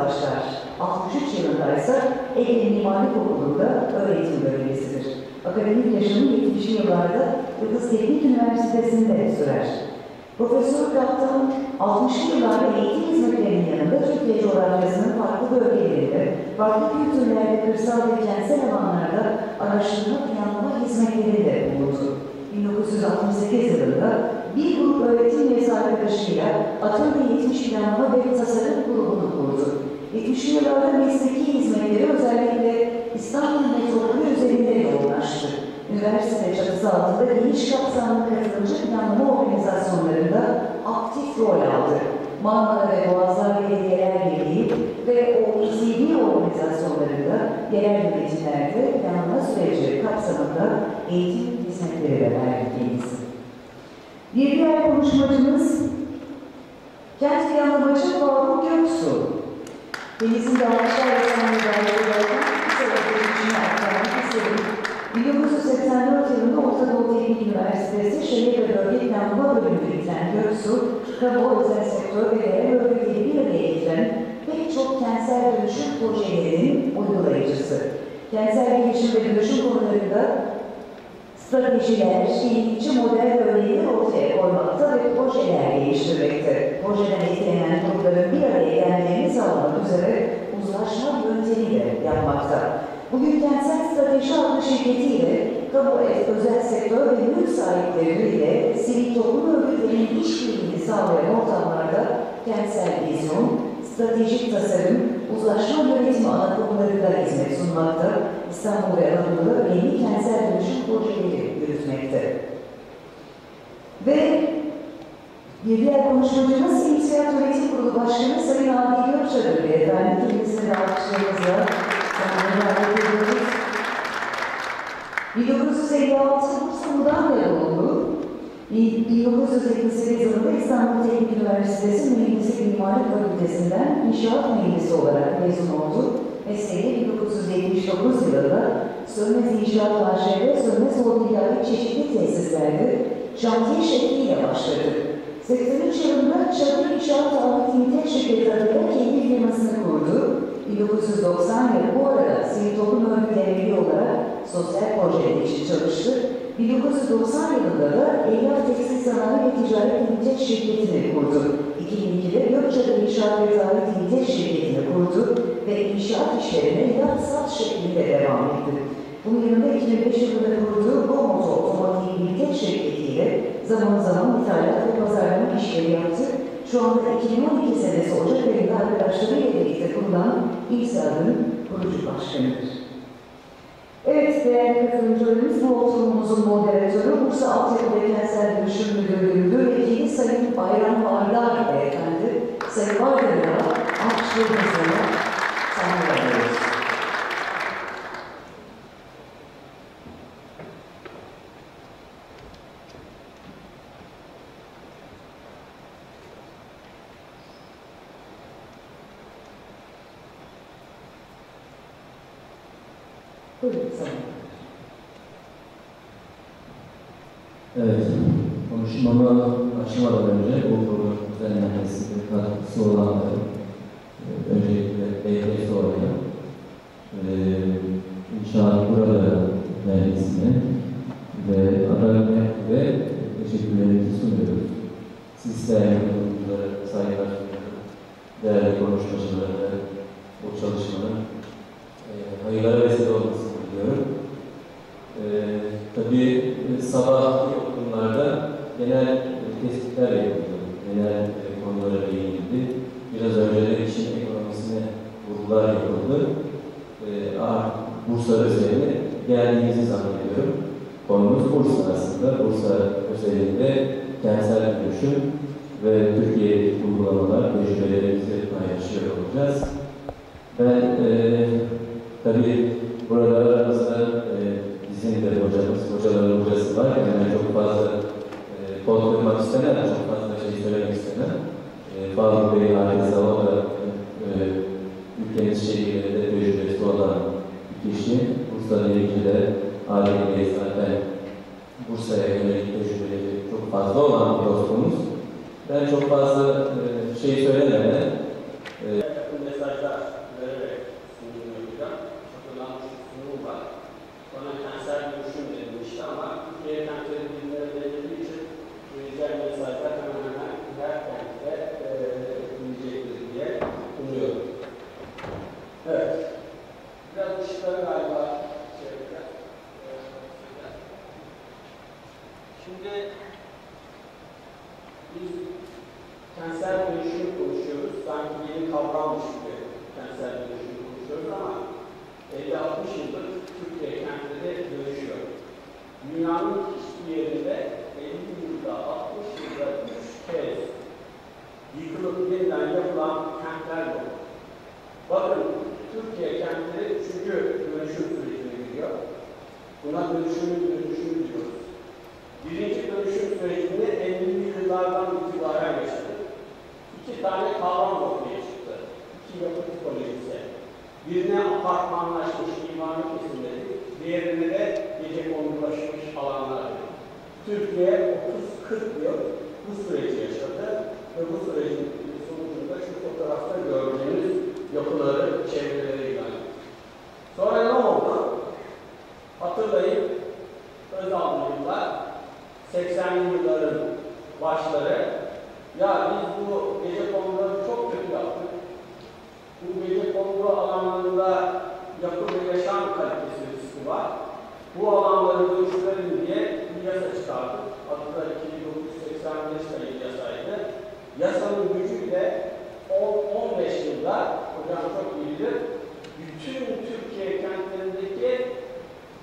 başlar. 63 yılında ise Ege Mimarlık Okulu'nda öğretim görevlisidir. Akademik yaşamı 70'li yıllarda Yıldız Teknik Üniversitesi'nde sürer. Profesör Kaptan 60'lı yıllarda eğitim hizmetlerinin yanında Türkiye coğrafyasının farklı bölgelerinde, farklı kültürlerde, kırsal ve kentsel alanlarda araştırma, planlama hizmetleri de bulundu. 1968 yılında bir grup öğretim üyesi arkadaşıyla Atölye 70 Planlama ve Tasarım grubunu kurdu. 70'li yıllarda mesleki hizmetleri özellikle İstanbul metropolü üzerinde yoğunlaştı. Üniversite çatısı altında geniş kapsamlı katılımcı planlama organizasyonlarında aktif rol aldı. Marmara ve Boğazlar Belediyeler Birliği ve OECD organizasyonlarında yerel yönetimlerde planlama süreci kapsamında eğitim hizmetleri de verdi kendisi. Bir diğer konuşmacımız kent planlamacı Faruk Göksu. Deniz'in Dağışlar ve Sanrı'da kısa görüşünü aktarmak istedim. 1984 yılında Orta Doğu Teknik Üniversitesi Şehir ve Bölge Planlama Bölümünü bitiren Göksu, kamu özel sektör ve yerel bölgeleri bir araya getiren pek çok kentsel dönüşüm projelerinin uygulayıcısı. Kentsel gelişim ve dönüşüm konularında stratejiler, yenilikçi model öneriler ortaya koymakta ve projeler geliştirmekte. Projeden etkilenen grupların bir araya gelmelerini sağlamak üzere uzlaşma yöntemiyle yapmakta. Bugün kentsel strateji adlı şirketiyle kamu özel sektör ve mülk sahipleriyle sivil toplum örgütlerinin işbirliğini sağlayan ortamlarda kentsel vizyon, stratejik tasarım, uzlaşma yönetimi ana konularında hizmet sunmakta, İstanbul ve Anadolu'da önemli kentsel dönüşüm projeleri yürütmekte. Ve bir diğer konuşmacımız İlksiyat Yönetim Kurulu Başkanı Sayın Adi Gökçer'dir. Efendim kendisini de alkışlarınızla davet ediyoruz. 1956 Bursa Mudanya'da 1988 yılında İstanbul Teknik Üniversitesi Mühendislik Mimarlık Fakültesinden İnşaat Mühendisi olarak mezun oldu. Mesleği 1979 yılında Sönmez İnşaat AŞ ve Sönmez Holding'daki çeşitli tesislerde şantiye şekliyle başladı. 83 yılında Çadır İnşaat Ağabey Timtek şirketi adıyla kendi firmasını kurdu. 1990 yılı bu arada Sivil Toplum Örgütleri olarak sosyal projeler için çalıştı 1990 yılında da Eyyar Tekstil Sanayi ve Ticaret Limited şirketini kurdu. 2002'de Gökçe'de İnşaat ve Tarih Limited şirketini kurdu ve inşaat işlerine yat sat şeklinde devam etti. Bunun yanında 2005 yılında kurduğu Gomoto Otomotiv Limited şirketiyle zaman zaman ithalat ve pazarlama işleri yaptı. Şu anda 2012 senesi Ocak ayında arkadaşlarıyla birlikte kurulan İSA'nın kurucu başkanıdır. Evet değerli katılımcılarımız bu oturumumuzun moderatörü Bursa Altyapı ve Kentsel Dönüşüm Müdürlüğü Vekili Sayın Bayram Vardar Beyefendi. Sayın Vardar'a alkışlarımızla sahneye alıyoruz. Buyurun Sayın Evet, konuşmama açmadan önce bu programın düzenlenmesinde katkısı olanları e, öncelikle BTS oraya, e, İnşaat Burada Mühendisine ve Adalet ve teşekkürlerimizi sunuyoruz. Siz değerli katılımcılara saygılar. Değerli konuşmacılara bu çalışmanın e, hayırlara genel e, tespitler yapıldı, genel e, konulara değinildi. Biraz önce de işin ekonomisine vurgular yapıldı. E, Bursa özelinde geldiğimizi zannediyorum. Konumuz Bursa aslında. Bursa özelinde kentsel dönüşüm ve Türkiye uygulamalar, tecrübelerimizi paylaşıyor olacağız. Ben e, tabii burada aramızda e, bizim de hocamız, hocaların hocası var. Yani çok fazla ve Aleyhisselam da e, ülkemiz şehirlerinde tecrübesi olan bir kişi. Bursa'da ilgili alemde zaten Bursa'ya yönelik tecrübeleri çok fazla olan bir dostumuz. Ben çok fazla e, şey söylemeden e, mesajlar vererek sunumuyla hatırlanmış sunum var. Bana kanser görüşüm denilmişti ama Türkiye'ye kanser bilimleri şey. verildiği için güzel mesajlar hemen hemen her İki tane kavram ortaya çıktı. İki yapı tipolojisi. Birine apartmanlaşmış mimarlık isimleri, diğerine de gece konulaşmış alanlar. Türkiye 30-40 yıl bu süreci yaşadı ve bu sürecin sonucunda şu fotoğrafta gördüğünüz yapıları, çevreleriyle. Sonra ne oldu? Hatırlayın, Özal'lı yıllar, 80'li yılların başları, ya biz bu gece konuları çok kötü yaptık. Bu gece konu alanlarında yapı ve yaşam kalitesi riski var. Bu alanları dönüştürelim diye bir yasa çıkardık. Adı da 2985 sayılı yasaydı. Yasanın gücüyle 10-15 yılda, hocam çok iyi bilir, bütün Türkiye kentlerindeki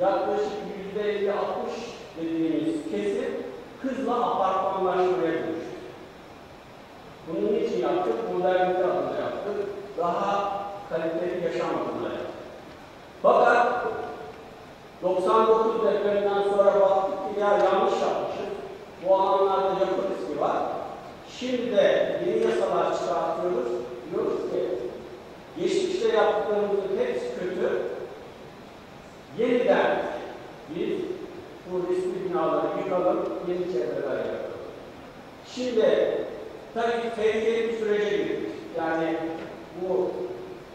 yaklaşık %50-60 dediğimiz kesim hızla apartmanlaşmaya dönüştü. Bunun için yaptık, modernite adına yaptık, daha kaliteli yaşam adına yaptık. Fakat 99 depreminden sonra baktık ki ya yanlış yapmışız, bu alanlarda yapı riski var. Şimdi de yeni yasalar çıkartıyoruz, diyoruz ki geçmişte yaptıklarımızın hepsi kötü, yeniden biz bu riskli binaları yıkalım, yeni çevreler yapalım. Şimdi tabii tehlikeli bir sürece girdik. Yani bu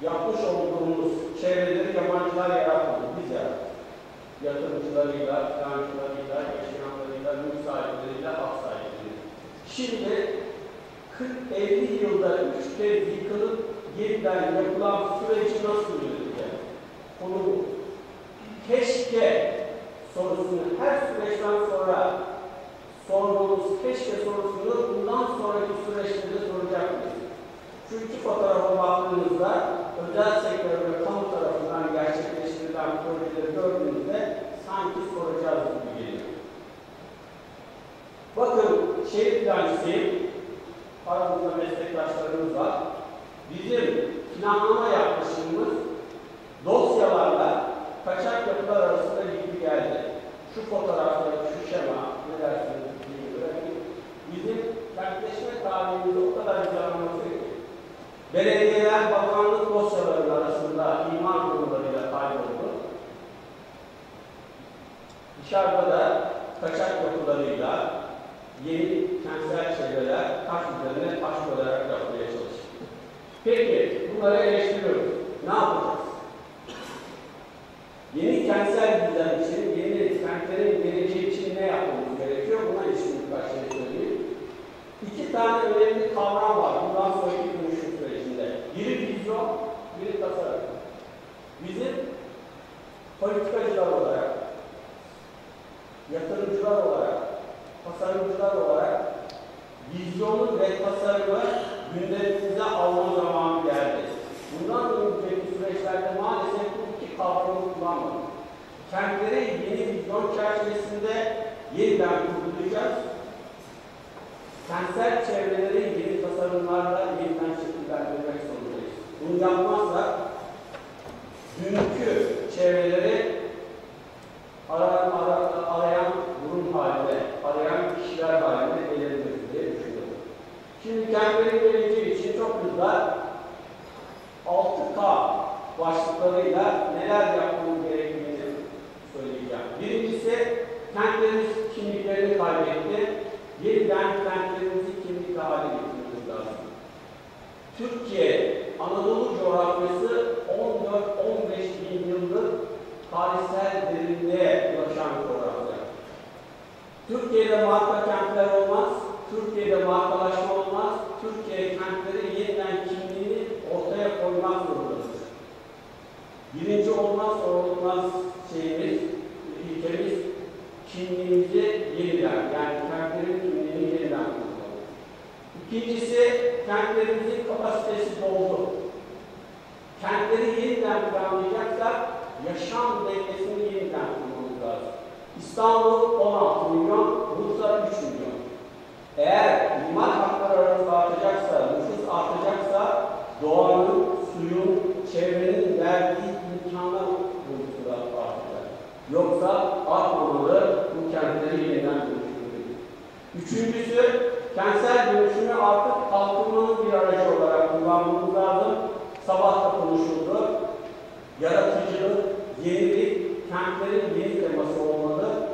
yapmış olduğumuz çevreleri yabancılar yaratmadı, biz yarattık. Yatırımcılarıyla, finansçılarıyla, yaşayanlarıyla, mülk sahipleriyle, hak sahipleriyle. Şimdi 40-50 yılda üç kez yıkılıp yeniden yapılan süreci nasıl yöneteceğiz? Konu. Keşke sorusunu her süreçten sonra sorduğumuz keşke sorusunu bundan sonraki süreçte de soracak mıyız? İki fotoğrafa baktığınızda özel sektör ve kamu tarafından gerçekleştirilen projeleri gördüğünüzde sanki soracağız gibi geliyor. Bakın şehir plancısıyım. Aramızda meslektaşlarımız var. Bizim planlama yaklaşımımız dosyalarla kaçak yapılar arasında gidip geldi. Şu fotoğrafta, şu şema, ne dersiniz bilmiyorum. Bizim kentleşme tarihimizi o kadar güzel anlatıyor ki. Belediyeler bakanlık dosyalarının arasında imar kurumlarıyla kayboldu. Dışarıda da kaçak yapılarıyla yeni kentsel çevreler taş üzerine taş koyarak yapmaya çalışıyor. Peki bunları eleştiriyoruz. Ne yapacağız? Yeni kentsel düzen için, ne yapmamız gerekiyor? Buna ilişkin birkaç şey söyleyeyim. İki tane önemli kavram var bundan sonraki dönüşüm sürecinde. Biri vizyon, biri tasarım. Bizim politikacılar olarak, yatırımcılar olarak, tasarımcılar olarak vizyonu ve tasarımı gündemimize alma zamanı geldi. Bundan önceki süreçlerde maalesef bu iki kavramı kullanmadık. Kentleri yeni vizyon çerçevesinde yeniden kurgulayacağız. Kentsel çevreleri yeni tasarımlarla yeniden şekillendirmek zorundayız. Bunu yapmazsak dünkü çevreleri arayan, arayan, durum haline, arayan kişiler haline gelebiliriz diye düşünüyorum. Şimdi kentlerin tarihsel derinliğe ulaşan coğrafya. Türkiye'de marka kentler olmaz, Türkiye'de markalaşma olmaz, Türkiye kentleri yeniden kimliğini ortaya koymak zorundadır. Birinci olmazsa olmaz şeyimiz, ilkemiz kimliğimizi yeniden, yani kentlerin kimliğini yeniden kurmak. İkincisi, kentlerimizin kapasitesi doldu. planlayacaksak yaşam dengesini yeniden kurmamız lazım. İstanbul 16 milyon, Bursa 3 milyon. Eğer imar hakları arası artacaksa, nüfus artacaksa doğanın, suyun, çevrenin verdiği imkanlar da artacak. Yoksa artmamalı, bu kentleri yeniden dönüştürmeli. Üçüncüsü, kentsel dönüşümü artık kalkınmanın bir aracı olarak kullanmamız lazım. Sabah da konuşuldu. Yaratıcılık, Gerilik kentlerin yeni teması olmalı.